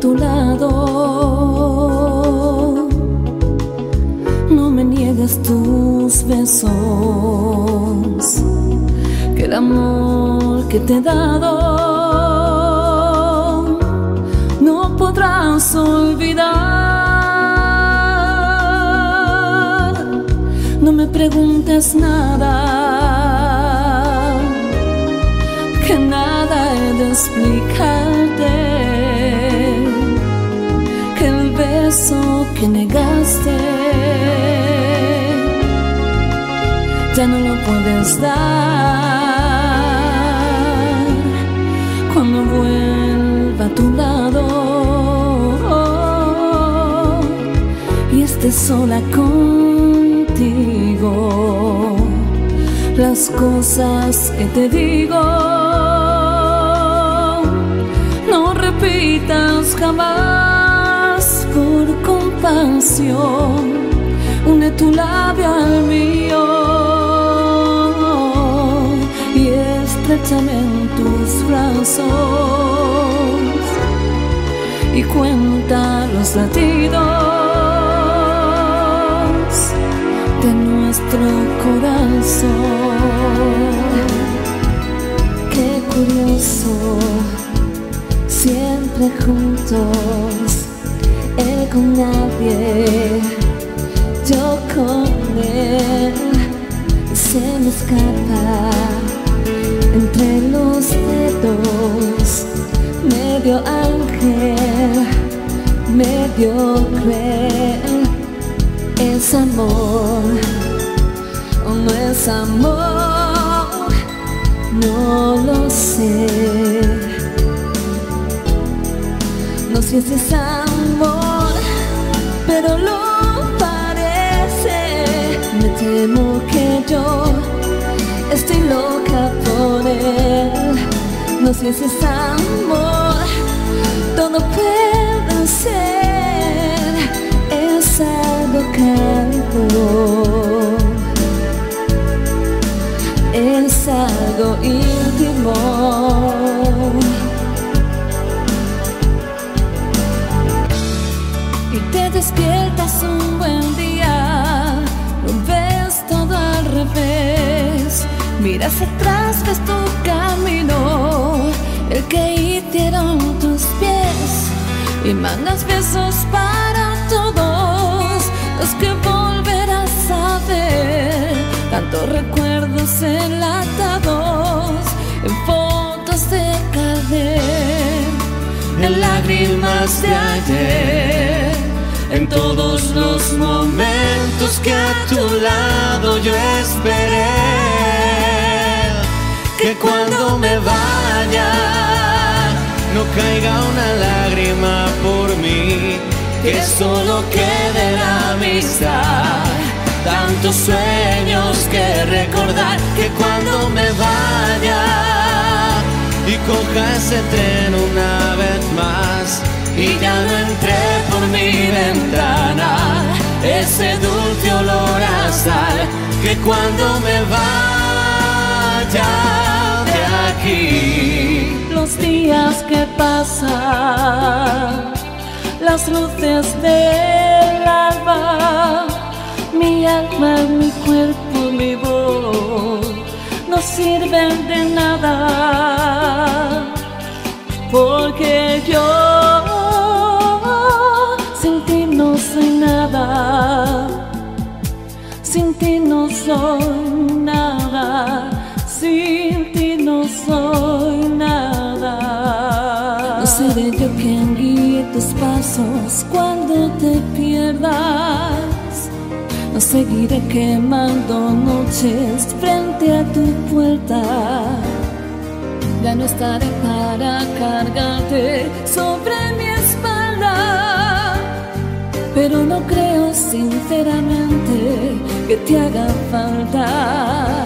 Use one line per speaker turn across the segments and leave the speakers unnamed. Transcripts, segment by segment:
tu lado. No me niegues tus besos, que el amor que te he dado no podrás olvidar. No me preguntes nada, explicarte que el beso que negaste ya no lo puedes dar. Cuando vuelva a tu lado y esté sola contigo las cosas que te digo repitas jamás por compasión. Une tu labio al mío y estrechame en tus brazos y cuenta los latidos de nuestro corazón. Juntos, él con nadie, yo con él, se me escapa entre los dedos, medio ángel, medio cruel, es amor, o no es amor, no lo sé. No sé si es amor, pero lo parece. Me temo que yo estoy loca por él. No sé si es amor, todo puede ser. Es algo cálido, es algo íntimo. Miras atrás, ves tu camino, el que hicieron tus pies, y mandas besos para todos los que volverás a ver, tantos recuerdos enlatados en fotos de caer en lágrimas de ayer, en todos los momentos que a tu lado yo esperé, cuando me vaya no caiga una lágrima por mí, que solo quede la amistad. Tantos sueños que recordar que cuando me vaya y coja ese tren una vez más y ya no entré por mi ventana ese dulce olor a sal que cuando me vaya los días que pasan las luces del alba mi alma, mi cuerpo, mi voz no sirven de nada, porque yo sin ti no soy nada, sin ti no soy quien tus pasos cuando te pierdas. No seguiré quemando noches frente a tu puerta. Ya no estaré para cargarte sobre mi espalda. Pero no creo sinceramente que te haga falta.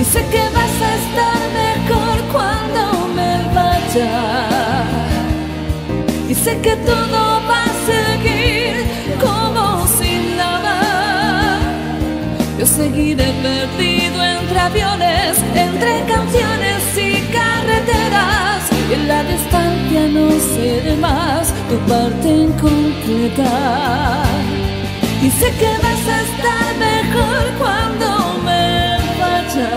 Y sé que vas a estar mejor cuando me vaya. Que todo va a seguir como sin nada. Yo seguiré perdido entre aviones, entre canciones y carreteras, y la distancia no de más tu parte en concretar. Y sé que vas a estar mejor cuando me vaya.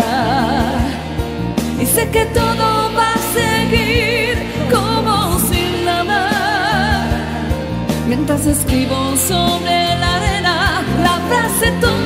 Y sé que todo Mientras escribo sobre la arena la frase tonta